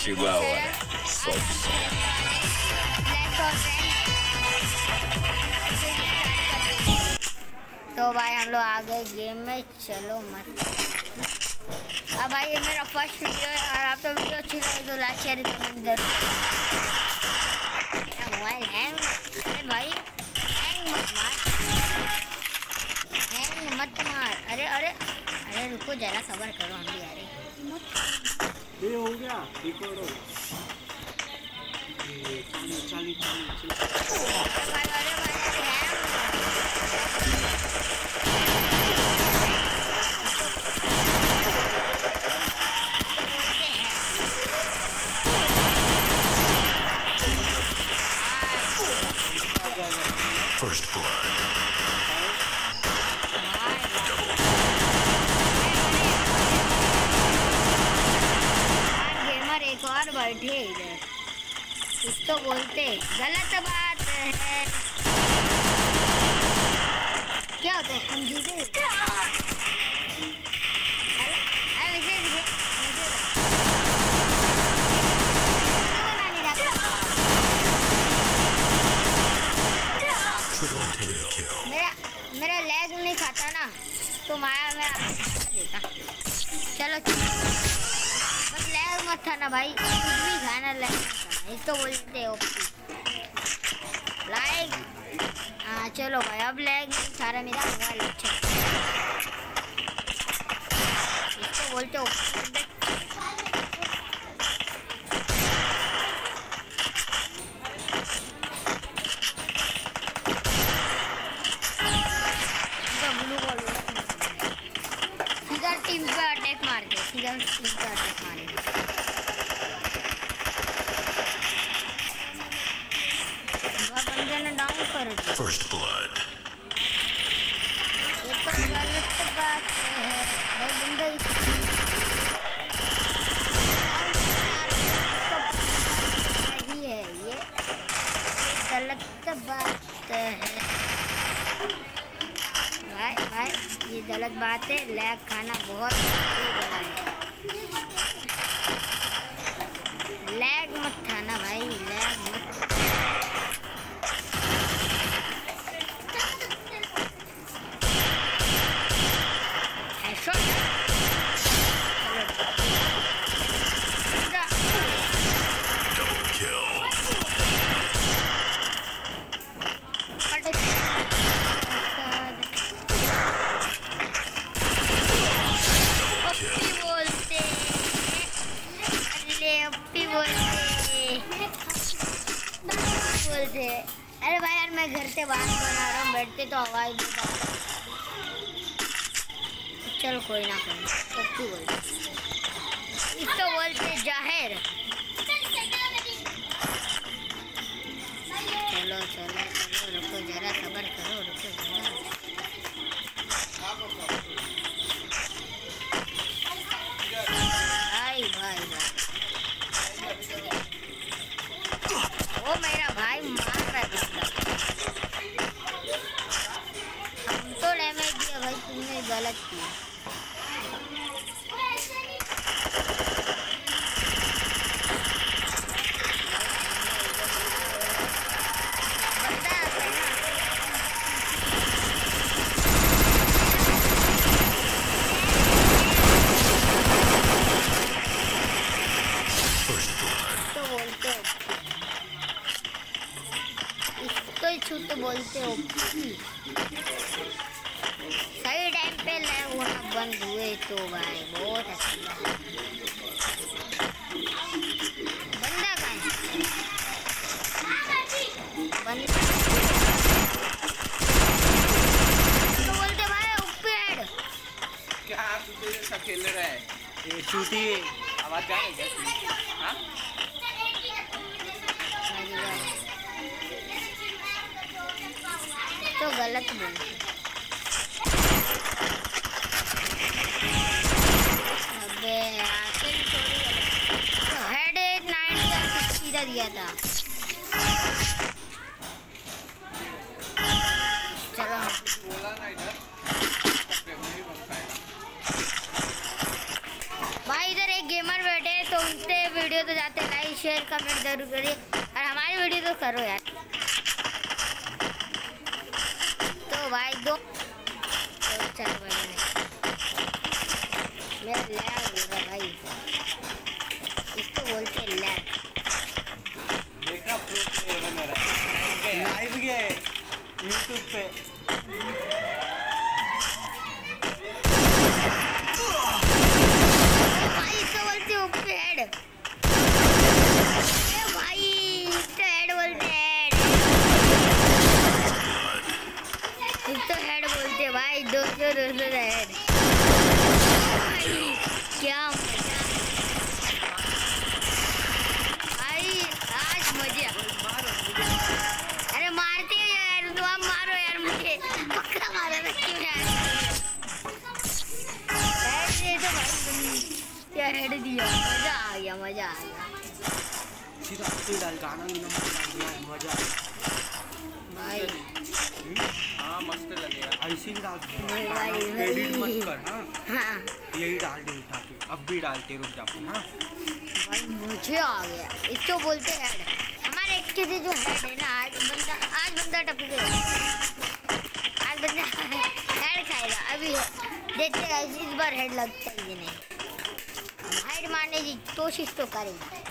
शिवा हुआ है तो भाई हम लोग आ गए गेम में, चलो मत। अब भाई ये मेरा फ़र्स्ट वीडियो है और आप तो वीडियो अच्छी लगे तो लाइक शेयर कमेंट मेरा मोबाइल हैंग अरे भाई हैंग मत मार। हैंग मत मार। अरे अरे अरे रुको, जरा सबर करो, हम भी अरे ये हो गया रिकॉर्ड हो बैठे इधर। कुछ तो बोलते गलत बात है। क्या होता है? हम जीते नहीं खाता ना तो माया, मेरा देता चलो। लेग मत ना भाई। कुछ भी खाना ले मत तो बोलते हो। लाइक हाँ चलो भाई, अब लैग सारा मेरा मोबाइल अच्छा इसको बोलते हो बात है भाई भाई ये गलत बात है लैग खाना बहुत ही है लैग मत खाना भाई लैग मत बोलते अरे भाई यार, मैं घर से बाहर बना रहा हूँ? बैठते तो आवाज़ भी चल कोई ना, कोई सब क्यों बोलते इसको बोलते ज़ाहिर तो बोलते हो। सही टाइम पे होना बंद हुए तो भाई बहुत अच्छा बंदा तो बोलते भाई ऊपर क्या आप जैसा खेल रहा है? चूटी आवाज़ रही है हाँ? तो गलत बोलते अबे हेड एट नाइन सीधा दिया था। भाई, इधर एक गेमर बैठे तो उनसे वीडियो तो जाते लाइक शेयर कमेंट ज़रूर करिए। और हमारी वीडियो तो करो यार तो भाई, दो तो चल भाई मेरा लैग होगा भाई। इसको बोलते हैं लैग। देखा प्रो प्लेयर मेरा। लाइव गए यूट्यूब पे। हेड दिया मज़ा आ गया मज़ा आ गया सीधा डाल गाना भी है, मज़ा भाई हाँ मस्त लगेगा ऐसे ही डाल भाई, भाई, एडिट मत कर हाँ हाँ यही डाल दे उठा के अब भी डालते रुक जा हाँ भाई मुझे आ गया इसको बोलते हैं हेड हमारे एक चीज़ जो हेड है ना आज बंदा आज बंदा टपकेगा आज बंदा हेड खाएगा अभी देखते हैं इस बार हेड लगता है कि नहीं हम मारने की कोशिश तो करेंगे भाई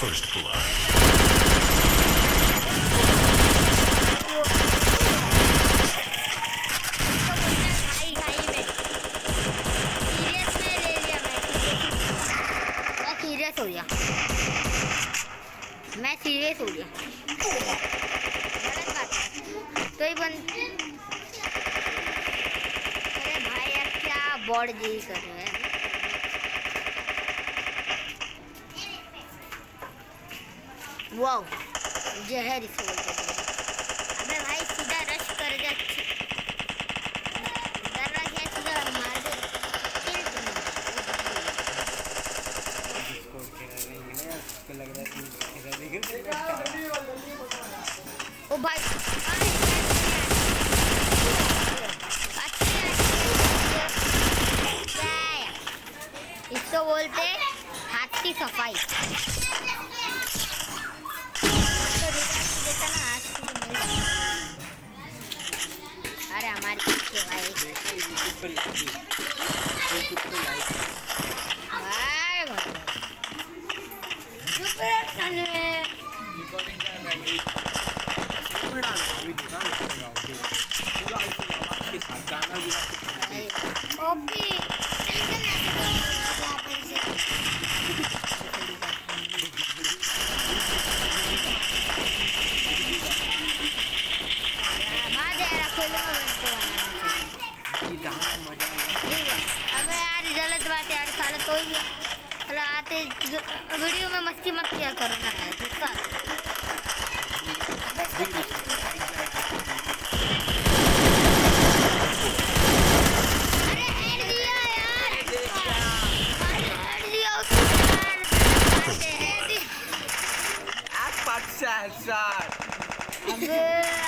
First blood. मैं सीरियस हो गया मैं सीरियस हो गया गलत बात है तो ही बन अरे भाई यार क्या बॉड जी कर रहे हैं? वाओ जहर इसे बोलते हैं। अबे भाई सीधा रश कर जा। डर रहा क्या सीधा मार दे। किल। इसको खेला इसको लग रहा है ओ भाई इसको बोलते मिल अरे हमारे पीछे भाई। भाई भाई। चुप रिकॉर्डिंग कर रहा है। पूरा डालना अभी दिखा पूरा पूरा ऐसे आवाज़ के साथ गाना भी आपको ओपी टेंशन ना करो यहाँ पर से बाद यार अकेले में बैठ के बनाना चाहिए। ये गाना मज़ा आएगा ठीक है अबे यार गलत बात है यार साले कोई भी चलो आते वीडियो में मस्ती मत किया करो ना है अरे यार अरे अरे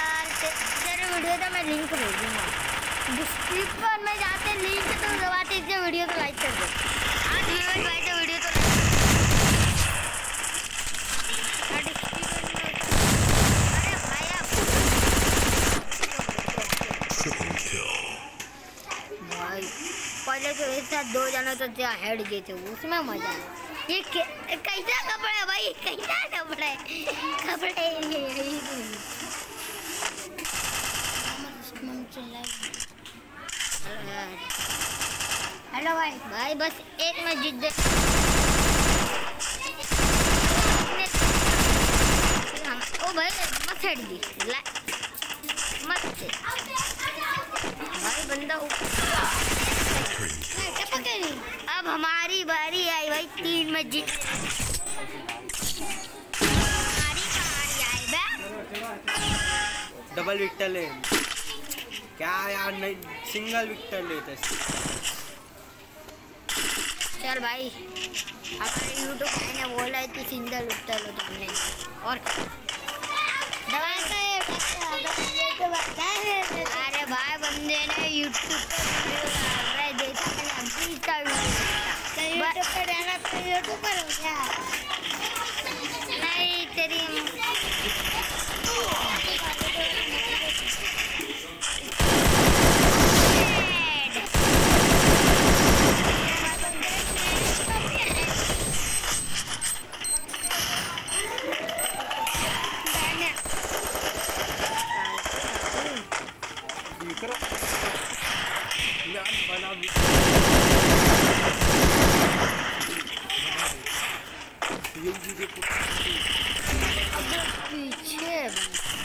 है तेरे वीडियो का मैं लिंक भेजूँगा। डिस्क्रिप्शन में जाते लिंक तो दबाते इससे वीडियो को लाइक कर दो। आज मिनट बैठे वीडियो को लाइक हाँ, अरे भाई पहले तो एक साथ दो जने तो क्या हेड गए थे उसमें मज़ा आया। ये कैसा कपड़ा है भाई? कैसा कपड़ा है? कपड़े ये- ये- ये- हेलो भाई भाई बस एक में जीत दे ओ भाई मत हेड दी मत भाई, बंदा अब हमारी बारी आई भाई, तीन में जीत। डबल विक्टर ले क्या यार नहीं सिंगल विक्टर लेते चल भाई, अपने यूट्यूब भाई ने बोला है कि सिंगल उठता लो तुमने। और अरे भाई, बंदे ने यूट्यूब पे वीडियो डाल रहा है, देखा मैंने, अभी का वीडियो देखा। यूट्यूब पे डाला तो यूट्यूब पर हो गया। А вот Открыть учебник.